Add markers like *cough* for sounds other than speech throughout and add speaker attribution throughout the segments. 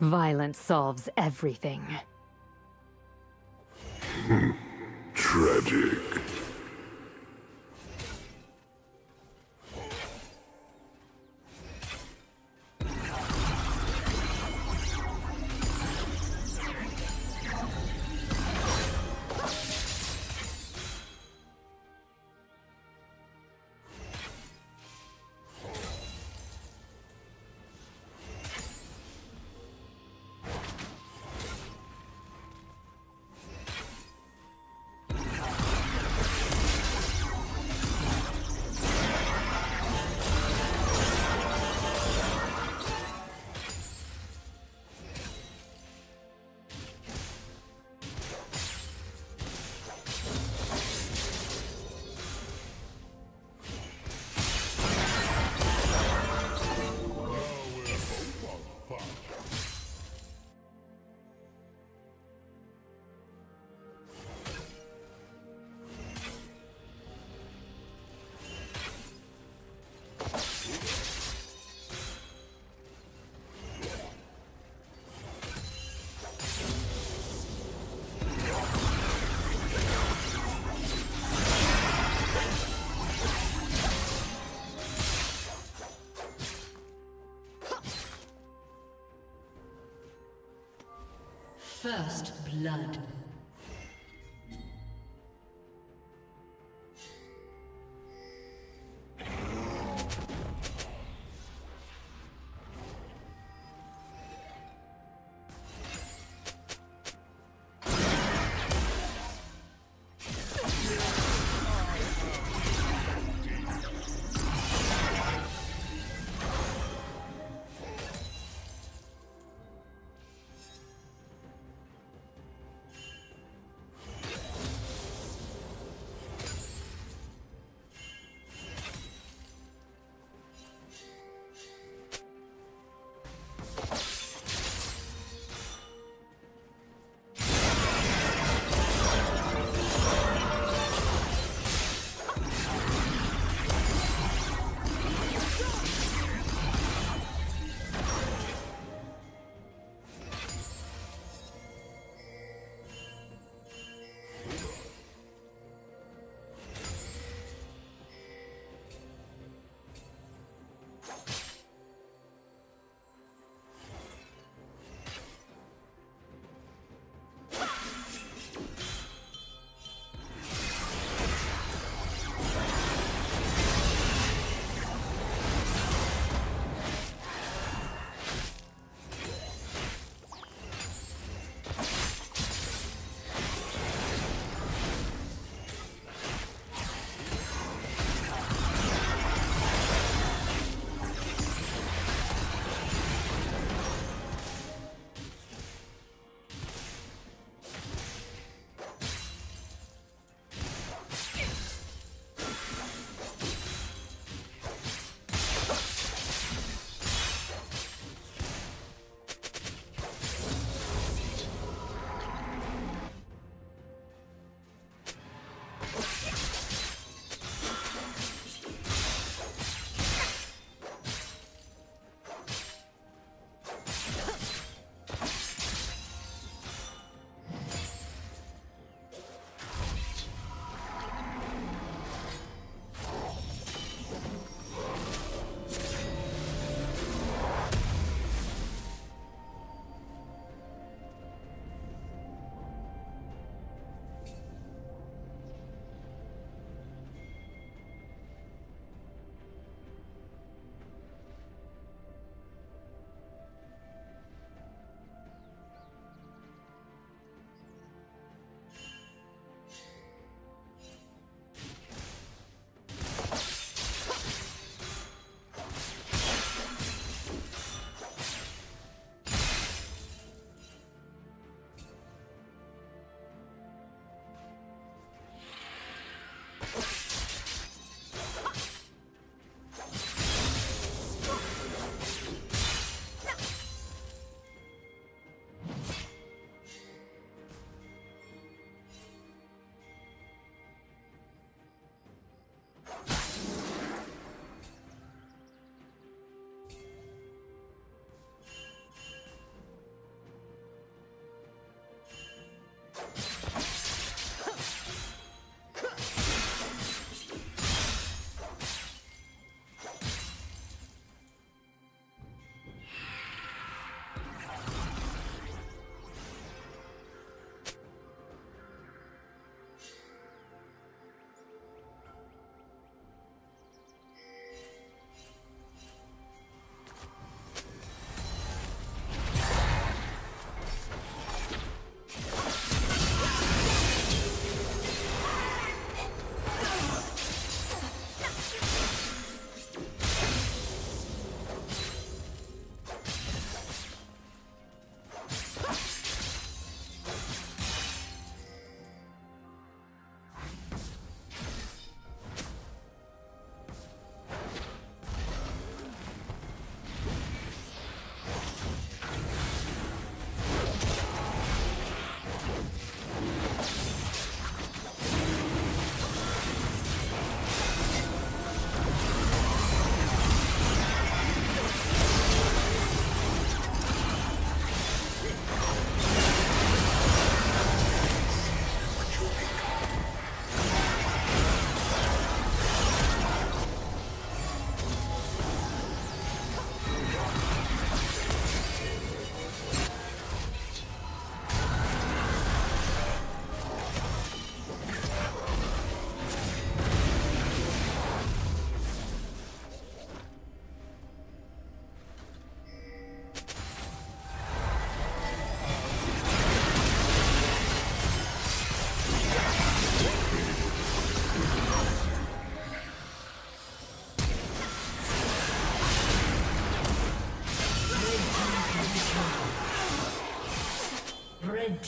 Speaker 1: Violence solves everything. *laughs*
Speaker 2: Tragic.
Speaker 3: First blood.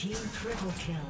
Speaker 3: Team triple kill.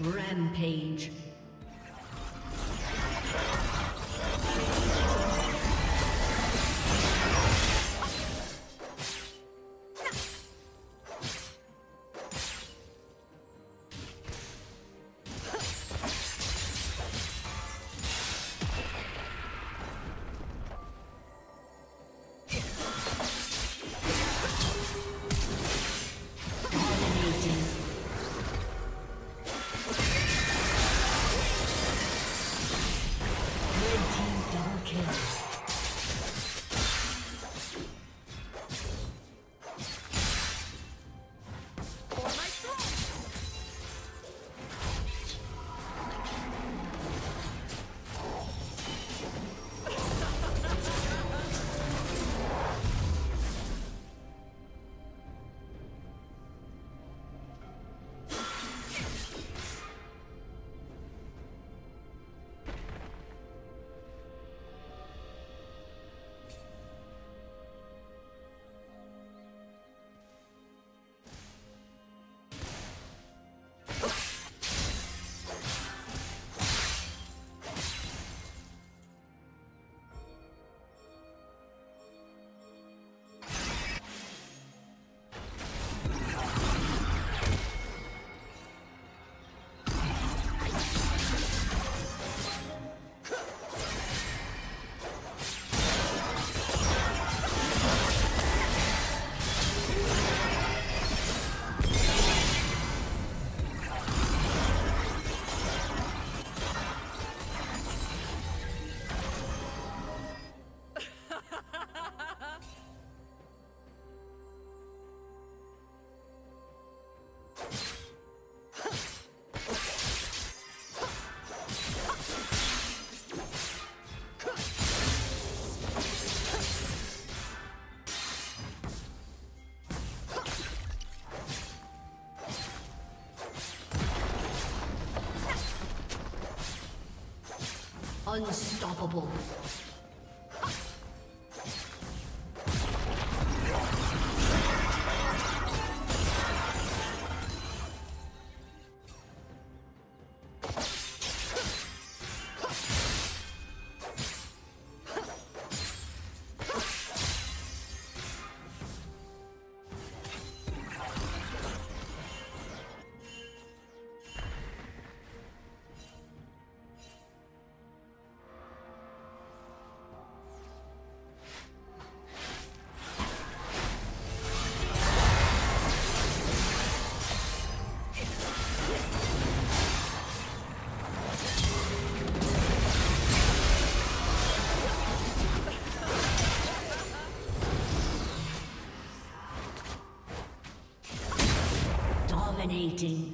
Speaker 3: Rampage. Unstoppable. You.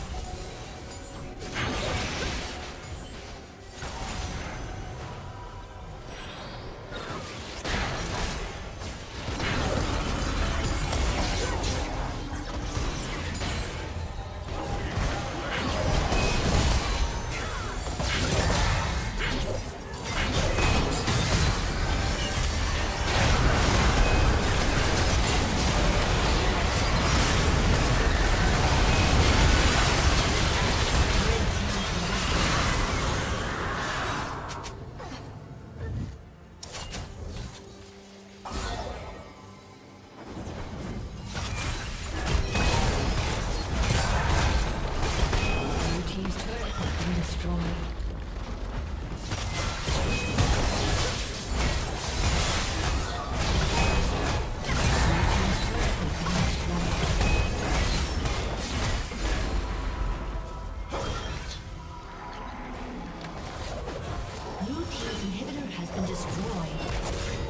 Speaker 3: has been destroyed.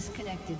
Speaker 3: disconnected.